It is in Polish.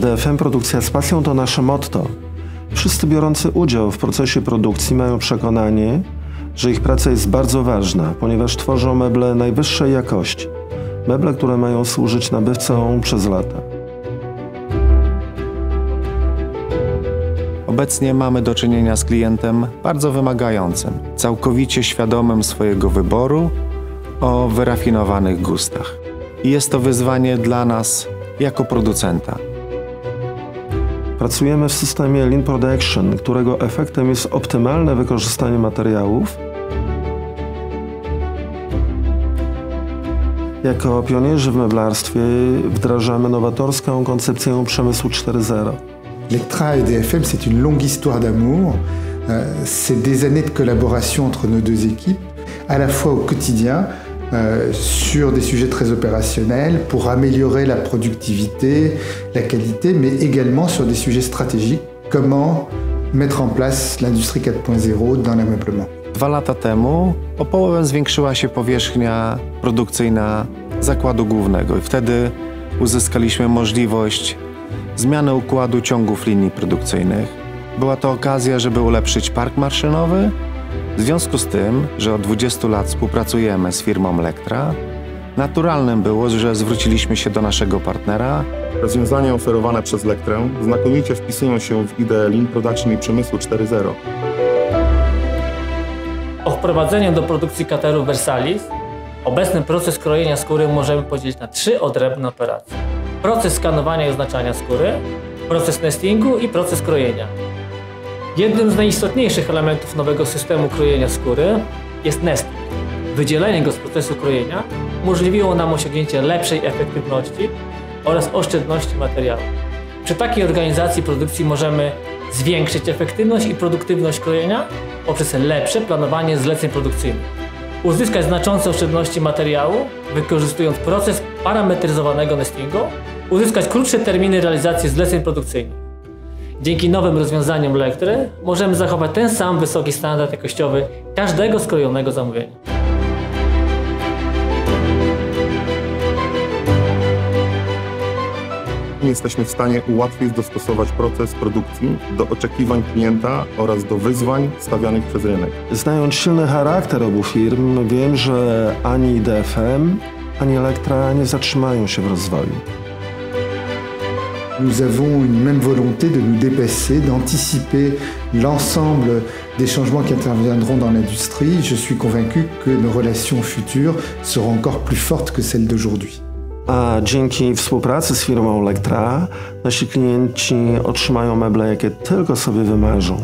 DFM produkcja z pasją to nasze motto. Wszyscy biorący udział w procesie produkcji mają przekonanie, że ich praca jest bardzo ważna, ponieważ tworzą meble najwyższej jakości. Meble, które mają służyć nabywcom przez lata. Obecnie mamy do czynienia z klientem bardzo wymagającym, całkowicie świadomym swojego wyboru, o wyrafinowanych gustach. I jest to wyzwanie dla nas jako producenta. Pracujemy w systemie Lean Production, którego efektem jest optymalne wykorzystanie materiałów. Jako pionierzy w meblarstwie wdrażamy nowatorską koncepcję przemysłu 4.0. Lectra et DFM, c'est une longue histoire d'amour. Euh, c'est des années de collaboration entre nos deux équipes, à la fois au quotidien, euh, sur des sujets très opérationnels pour améliorer la productivité, la qualité, mais également sur des sujets stratégiques, comment mettre en place l'industrie 4.0 dans l'ameublement. Dwa lata temu o połowę zwiększyła się powierzchnia produkcyjna zakładu głównego i wtedy uzyskaliśmy możliwość zmiany układu ciągów linii produkcyjnych. Była to okazja, żeby ulepszyć park maszynowy. W związku z tym, że od 20 lat współpracujemy z firmą Lektra, naturalnym było, że zwróciliśmy się do naszego partnera. Rozwiązania oferowane przez Lektrę znakomicie wpisują się w ideę Lean Production i przemysłu 4.0. O wprowadzeniu do produkcji kateru Versalis obecny proces krojenia skóry możemy podzielić na trzy odrębne operacje. Proces skanowania i oznaczania skóry, proces nestingu i proces krojenia. Jednym z najistotniejszych elementów nowego systemu krojenia skóry jest nesting. Wydzielenie go z procesu krojenia umożliwiło nam osiągnięcie lepszej efektywności oraz oszczędności materiału. Przy takiej organizacji produkcji możemy zwiększyć efektywność i produktywność krojenia poprzez lepsze planowanie zleceń produkcyjnych. Uzyskać znaczące oszczędności materiału, wykorzystując proces parametryzowanego nestingu, uzyskać krótsze terminy realizacji zleceń produkcyjnych. Dzięki nowym rozwiązaniom Lektry możemy zachować ten sam wysoki standard jakościowy każdego skrojonego zamówienia. Jesteśmy w stanie łatwiej dostosować proces produkcji do oczekiwań klienta oraz do wyzwań stawianych przez rynek. Znając silny charakter obu firm, wiem, że ani DFM, ani Elektra nie zatrzymają się w rozwoju. Nous avons une même volonté de nous dépasser, d'anticiper l'ensemble des changements qui interviendront dans l'industrie. Je suis convaincu que nos relations futures seront encore plus fortes que celles d'aujourd'hui. A dzięki współpracy z firmą nasi otrzymają meble, jakie tylko sobie wymarzą.